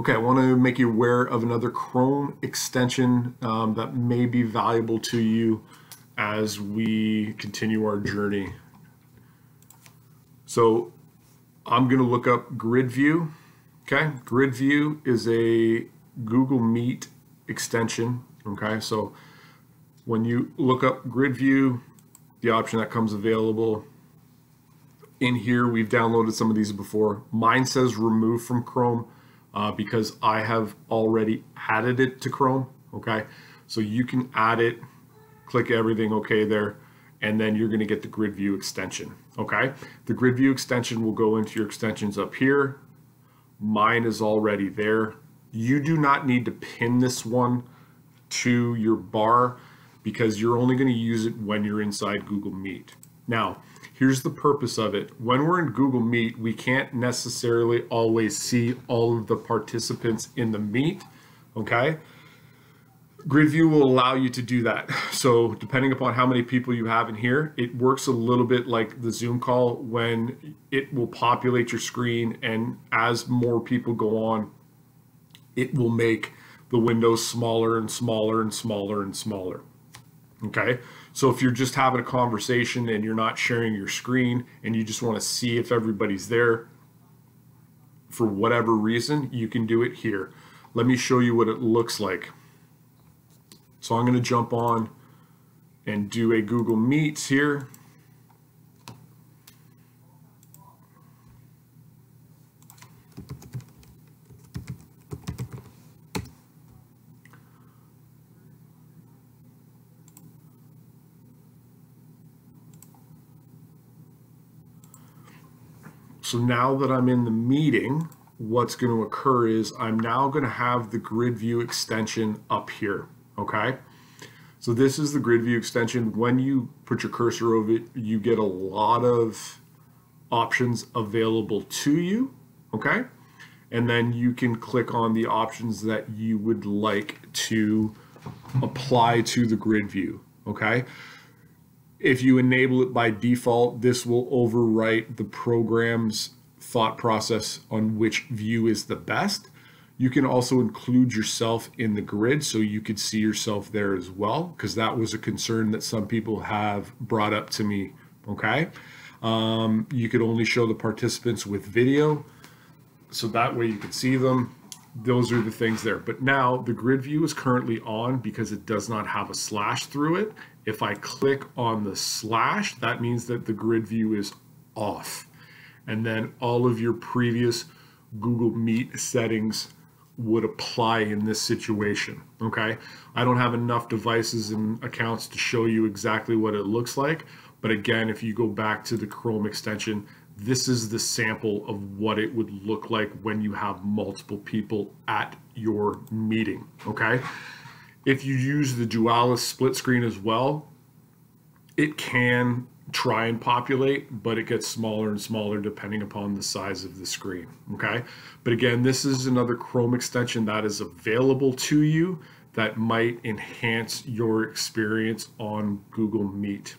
Okay, I want to make you aware of another Chrome extension um, that may be valuable to you as we continue our journey. So I'm going to look up Grid View. Okay, Grid View is a Google Meet extension. Okay, so when you look up Grid View, the option that comes available in here, we've downloaded some of these before. Mine says remove from Chrome uh, because I have already added it to Chrome. Okay, so you can add it, click everything okay there, and then you're going to get the grid view extension. Okay, the grid view extension will go into your extensions up here. Mine is already there. You do not need to pin this one to your bar because you're only going to use it when you're inside Google Meet. Now, here's the purpose of it. When we're in Google Meet, we can't necessarily always see all of the participants in the meet, okay? Grid View will allow you to do that. So depending upon how many people you have in here, it works a little bit like the Zoom call when it will populate your screen and as more people go on, it will make the windows smaller and smaller and smaller and smaller. Okay, so if you're just having a conversation and you're not sharing your screen and you just want to see if everybody's there for whatever reason, you can do it here. Let me show you what it looks like. So I'm going to jump on and do a Google Meets here. So now that I'm in the meeting, what's going to occur is I'm now going to have the grid view extension up here. Okay. So this is the grid view extension. When you put your cursor over it, you get a lot of options available to you. Okay. And then you can click on the options that you would like to apply to the grid view. Okay. If you enable it by default, this will overwrite the program's thought process on which view is the best. You can also include yourself in the grid so you could see yourself there as well, because that was a concern that some people have brought up to me. Okay. Um, you could only show the participants with video, so that way you could see them. Those are the things there. But now the grid view is currently on because it does not have a slash through it. If I click on the slash, that means that the grid view is off. And then all of your previous Google Meet settings would apply in this situation. Okay. I don't have enough devices and accounts to show you exactly what it looks like. But again, if you go back to the Chrome extension, this is the sample of what it would look like when you have multiple people at your meeting. Okay. If you use the Dualless split screen as well, it can try and populate, but it gets smaller and smaller depending upon the size of the screen. Okay. But again, this is another Chrome extension that is available to you that might enhance your experience on Google Meet.